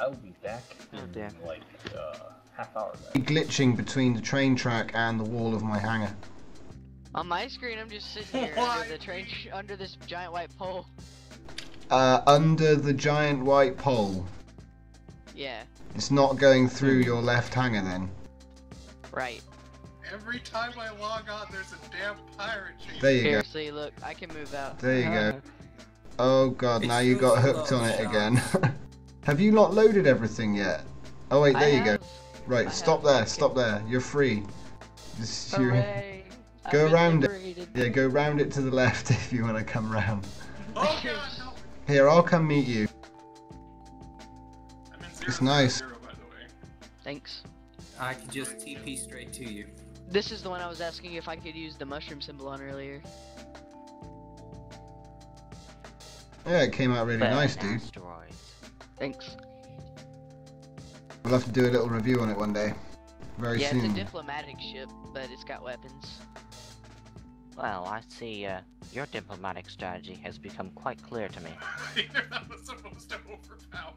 I will be back Oh, in like uh, half hour. Then. Glitching between the train track and the wall of my hangar. On my screen, I'm just sitting here under the train, under this giant white pole. Uh, under the giant white pole. Yeah, It's not going through your left hangar then. right. Every time I log on, there's a damn pirate chasing There you go. Seriously, look, I can move out. There you go. Oh god, It now you got hooked on of it again. Have you not loaded everything yet? Oh wait, I there you go. Right, I stop have- there, stop there. You're free. Just, you Hooray! I've Go around it. yeah, go round it to the left if you want to come round. Oh god, no! Here, I'll come meet you. I'm in zero, It's nice. zero, by the way. Thanks. I could just TP straight to you. This is the one I was asking if I could use the mushroom symbol on earlier. Yeah, it came out really Burn nice, dude. Asteroids. Thanks. We'll have to do a little review on it one day. Very yeah, soon. it's a diplomatic ship, but it's got weapons. Well, I see uh, your diplomatic strategy has become quite clear to me. that was supposed to overpower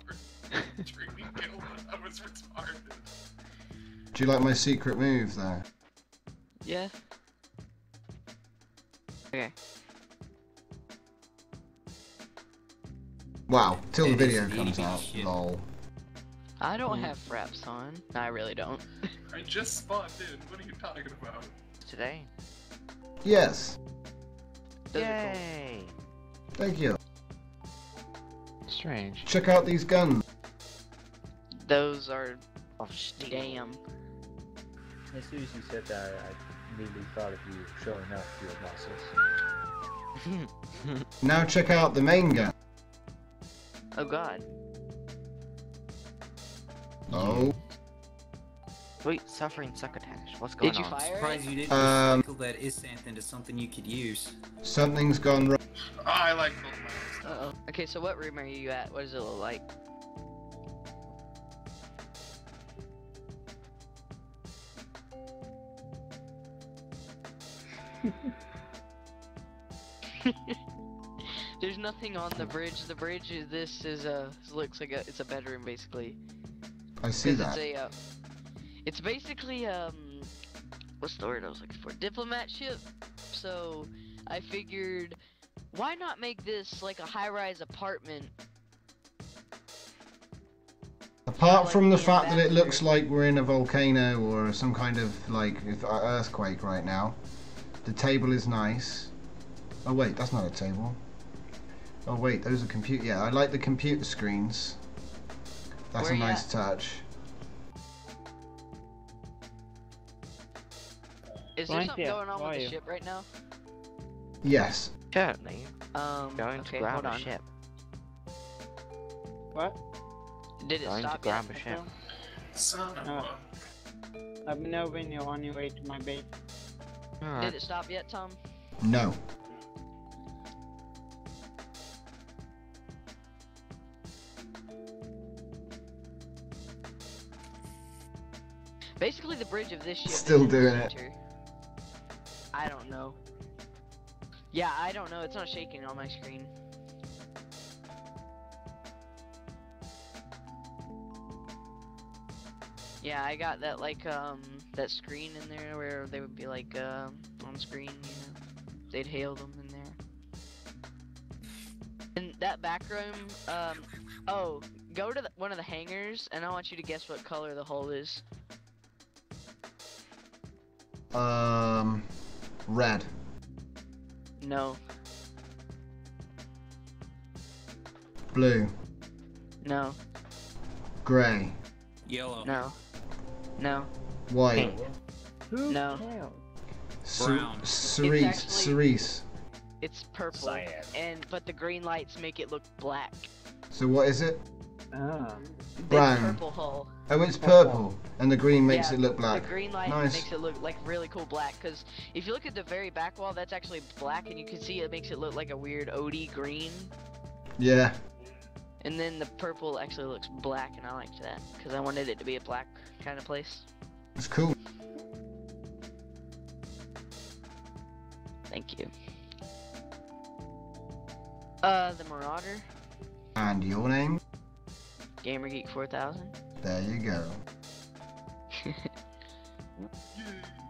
Dreaming Guild, but I was retarded. Do you like my secret move there? Yeah. Okay. Wow, till the video comes out. shit. Lol. I don't Hmm. have fraps on. I really don't. I just spawned in. What are you talking about? Today. Yes, Those are cool. Yay! thank you. Strange. Check out these guns. Those are Of steel. damn. As soon as you said that, I immediately thought of you showing off your muscles. Now check out the main gun. Oh god. Oh. Wait, suffering succotash. What's going on? Did you on? fire Surprised you didn't Um, recycle that Isanth into something you could use. Something's gone wrong. Oh, I like both my own stuff. Uh oh. Okay, so what room are you at? What does it look like? There's nothing on the bridge. The bridge is this is a looks like a it's a bedroom basically. I see that. It's a uh, it's basically um what's the word I was looking for? Diplomat ship. So I figured why not make this like a high-rise apartment? Apart from the fact that it looks like we're in a volcano or some kind of like uh, earthquake right now, the table is nice. Oh wait, that's not a table. Oh wait, those are computer. Yeah, I like the computer screens. That's Where a nice at? touch. Is there Right something here. going on Where with the you? ship right now? Yes. Certainly. Um Going okay, to grab hold a ship. What? Did it Going to stop grab yet? a ship. Son of Oh. a... Let me know when you're on your way to my base. Did it stop yet, Tom? No. Basically, the bridge of this ship. Still doing it. I don't know. Yeah, I don't know. It's not shaking on my screen. Yeah, I got that like um that screen in there where they would be like um on screen, you know. They'd hail them in there. And that back room, um oh, go to the, one of the hangars and I want you to guess what color the hull is. Um, red. No, Blue. no, Grey. Yellow. no, no, White. Who No. Brown. cerise. actually- Cerise. it's purple. Cyan. And but the green lights make it look black. So what is it? Ah. Brown. purple. Oh, it's Purple. and the green makes Yeah, it look black. The green light Nice. makes it look like really cool black. Cause if you look at the very back wall, that's actually black, and you can see it makes it look like a weird OD green. Yeah. And then the purple actually looks black, and I liked that because I wanted it to be a black kind of place. It's cool. Thank you. Uh, the Marauder. And your name? GamerGeek 4000. There you go.